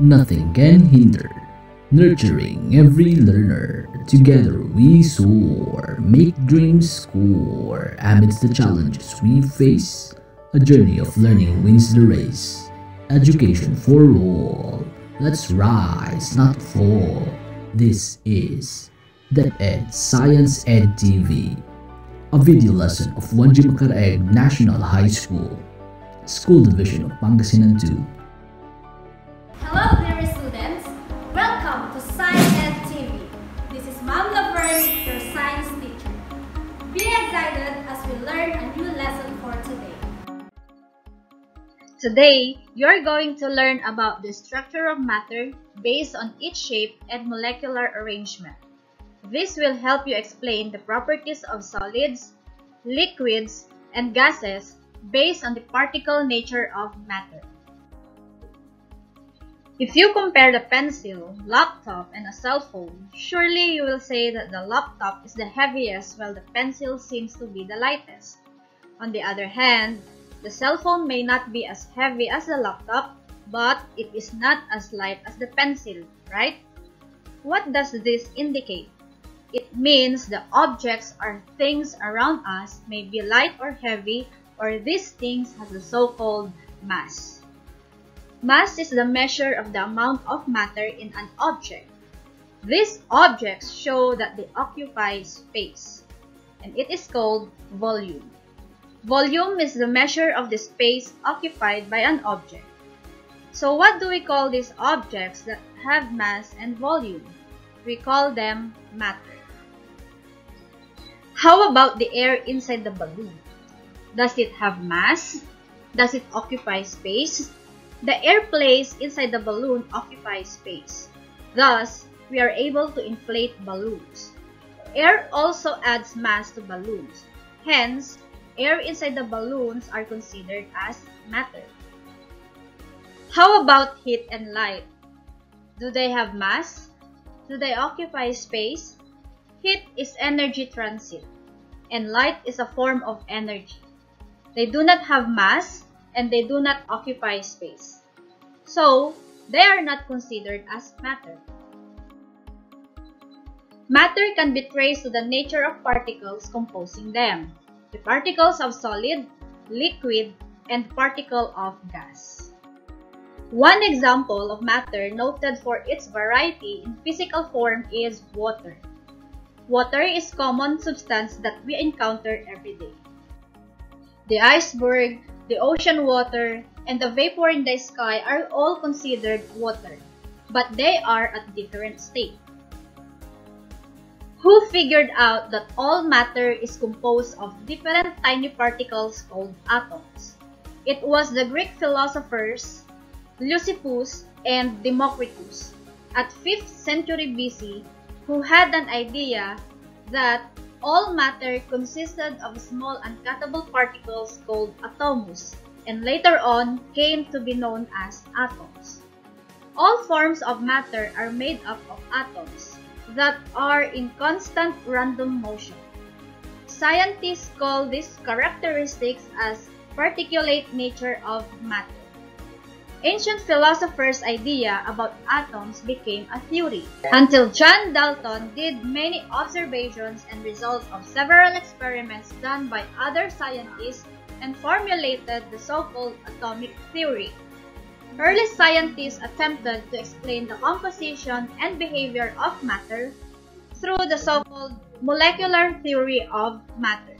Nothing can hinder. Nurturing every learner. Together we soar, make dreams score. Amidst the challenges we face, a journey of learning wins the race. Education for all. Let's rise, not fall. This is that DepEd Science Ed TV, a video lesson of Juan G Macaraeg National High School, School Division of Pangasinan 2. Hello, dear students. Welcome to Science Ed TV. This is Ma'am Laverne, your science teacher. Be excited as we learn a new lesson for today. Today, you're going to learn about the structure of matter based on its shape and molecular arrangement. This will help you explain the properties of solids, liquids, and gases based on the particle nature of matter. If you compare the pencil, laptop, and a cell phone, surely you will say that the laptop is the heaviest while the pencil seems to be the lightest. On the other hand, the cell phone may not be as heavy as the laptop, but it is not as light as the pencil, right? What does this indicate? It means the objects or things around us may be light or heavy or these things have a so-called mass. Mass is the measure of the amount of matter in an object. These objects show that they occupy space, and it is called volume. Volume is the measure of the space occupied by an object. So what do we call these objects that have mass and volume? We call them matter. How about the air inside the balloon? Does it have mass? Does it occupy space? The air placed inside the balloon occupies space. Thus, we are able to inflate balloons. Air also adds mass to balloons. Hence, air inside the balloons are considered as matter. How about heat and light? Do they have mass? Do they occupy space? Heat is energy transit, and light is a form of energy. They do not have mass, and they do not occupy space. So, they are not considered as matter. Matter can be traced to the nature of particles composing them, the particles of solid, liquid, and particle of gas. One example of matter noted for its variety in physical form is water. Water is common substance that we encounter every day. The iceberg, the ocean water, and the vapor in the sky are all considered water, but they are at different state. Who figured out that all matter is composed of different tiny particles called atoms? It was the Greek philosophers Leucippus and Democritus at 5th century BC who had an idea that all matter consisted of small uncuttable particles called atoms, and later on came to be known as atoms. All forms of matter are made up of atoms that are in constant random motion. Scientists call these characteristics as particulate nature of matter. Ancient philosophers' idea about atoms became a theory until John Dalton did many observations and results of several experiments done by other scientists and formulated the so-called atomic theory. Early scientists attempted to explain the composition and behavior of matter through the so-called molecular theory of matter.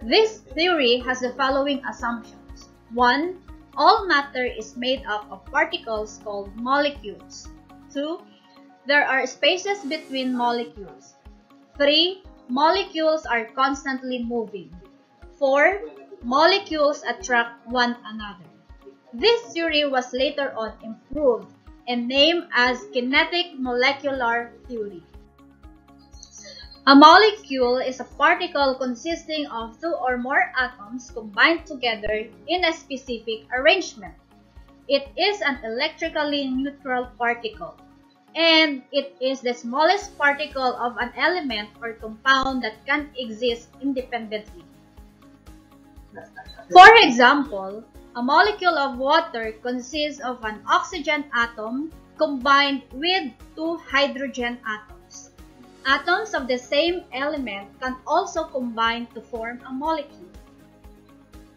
This theory has the following assumptions. 1 all matter is made up of particles called molecules. 2. There are spaces between molecules. 3. Molecules are constantly moving. 4. Molecules attract one another. This theory was later on improved and named as kinetic molecular theory. A molecule is a particle consisting of two or more atoms combined together in a specific arrangement. It is an electrically neutral particle, and it is the smallest particle of an element or compound that can exist independently. For example, A molecule of water consists of an oxygen atom combined with two hydrogen atoms. Atoms of the same element can also combine to form a molecule.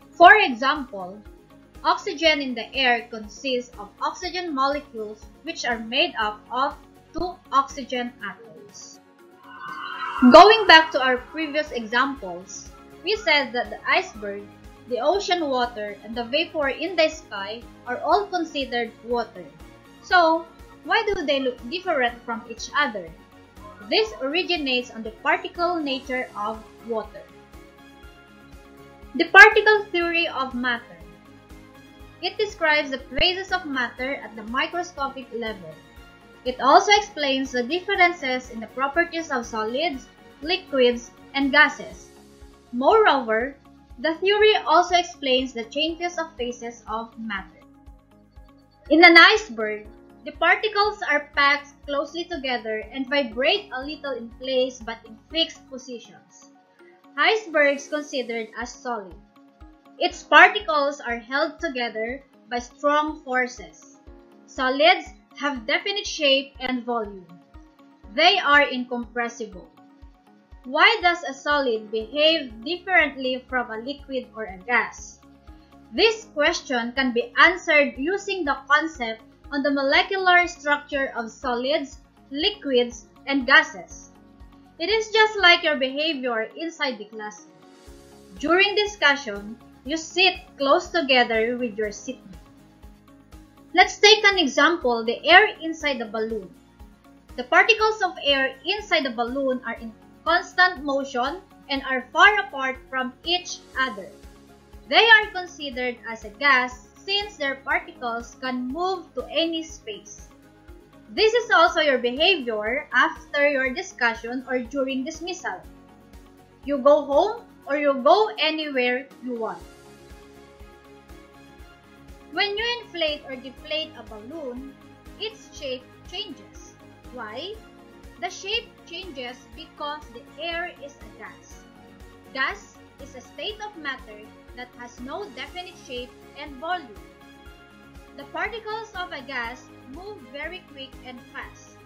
For example, oxygen in the air consists of oxygen molecules which are made up of two oxygen atoms. Going back to our previous examples, we said that the iceberg, the ocean water, and the vapor in the sky are all considered water. So, why do they look different from each other? This originates on the particle nature of water. The particle theory of matter. It describes the phases of matter at the microscopic level. It also explains the differences in the properties of solids, liquids, and gases. Moreover, the theory also explains the changes of phases of matter. In an iceberg, the particles are packed closely together and vibrate a little in place but in fixed positions. Icebergs considered as solid. Its particles are held together by strong forces. Solids have definite shape and volume. They are incompressible. Why does a solid behave differently from a liquid or a gas? This question can be answered using the concept on the molecular structure of solids, liquids, and gases. It is just like your behavior inside the classroom. During discussion, you sit close together with your seatmate. Let's take an example, the air inside the balloon. The particles of air inside the balloon are in constant motion and are far apart from each other. They are considered as a gas since their particles can move to any space. This is also your behavior after your discussion or during dismissal. You go home or you go anywhere you want. When you inflate or deflate a balloon, its shape changes. Why? The shape changes because the air is a gas. Gas is a state of matter that has no definite shape and volume. The particles of a gas move very quick and fast,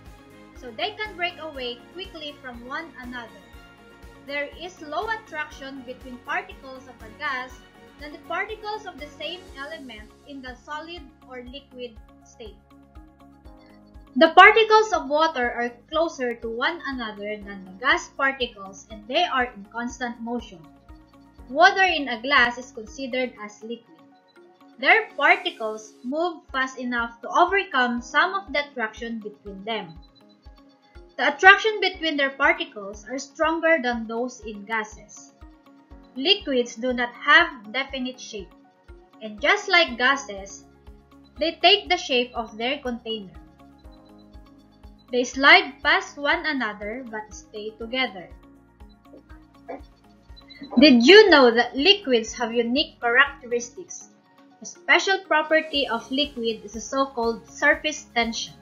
so they can break away quickly from one another. There is low attraction between particles of a gas than the particles of the same element in the solid or liquid state. The particles of water are closer to one another than the gas particles and they are in constant motion. Water in a glass is considered as liquid. Their particles move fast enough to overcome some of the attraction between them. The attraction between their particles are stronger than those in gases. Liquids do not have definite shape, and just like gases, they take the shape of their container. They slide past one another but stay together. Did you know that liquids have unique characteristics a special property of liquid is a so-called surface tension.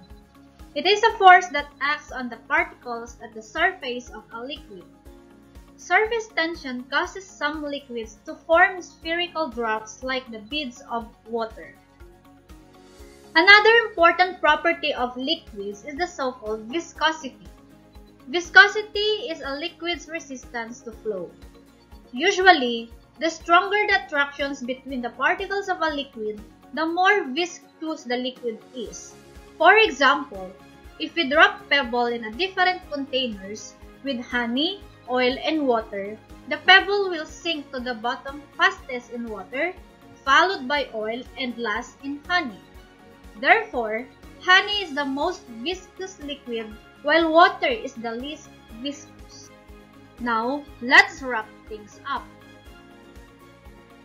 It is a force that acts on the particles at the surface of a liquid. Surface tension causes some liquids to form spherical drops like the beads of water. Another important property of liquids is the so-called viscosity. Viscosity is a liquid's resistance to flow. Usually, the stronger the attractions between the particles of a liquid, the more viscous the liquid is. For example, if we drop pebble in a different containers with honey, oil, and water, the pebble will sink to the bottom fastest in water, followed by oil, and last in honey. Therefore, honey is the most viscous liquid while water is the least viscous. Now, let's wrap things up.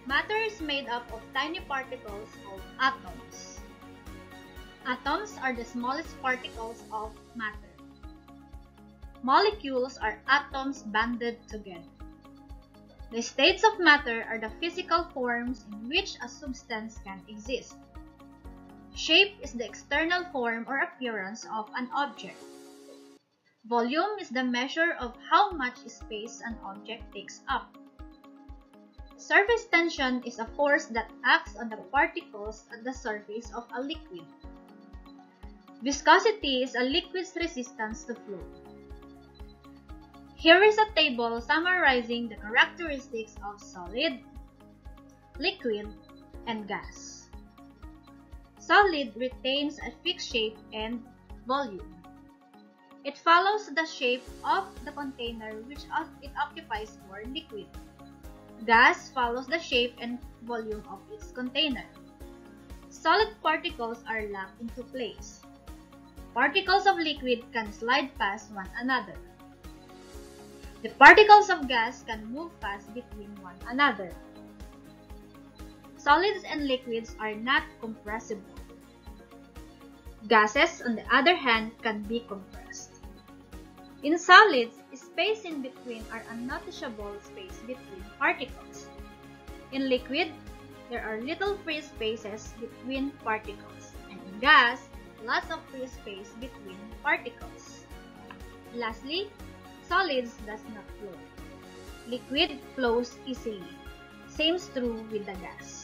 Matter is made up of tiny particles called atoms. Atoms are the smallest particles of matter. Molecules are atoms banded together. The states of matter are the physical forms in which a substance can exist. Shape is the external form or appearance of an object. Volume is the measure of how much space an object takes up. Surface tension is a force that acts on the particles at the surface of a liquid. Viscosity is a liquid's resistance to flow. Here is a table summarizing the characteristics of solid, liquid, and gas. Solid retains a fixed shape and volume. It follows the shape of the container which it occupies for liquid. Gas follows the shape and volume of its container. Solid particles are locked into place. Particles of liquid can slide past one another. The particles of gas can move fast between one another. Solids and liquids are not compressible. Gases, on the other hand, can be compressed. In solids, space in between are a noticeable space between particles. In liquid, there are little free spaces between particles. And in gas, lots of free space between particles. Lastly, solids does not flow. Liquid flows easily. Same is true with the gas.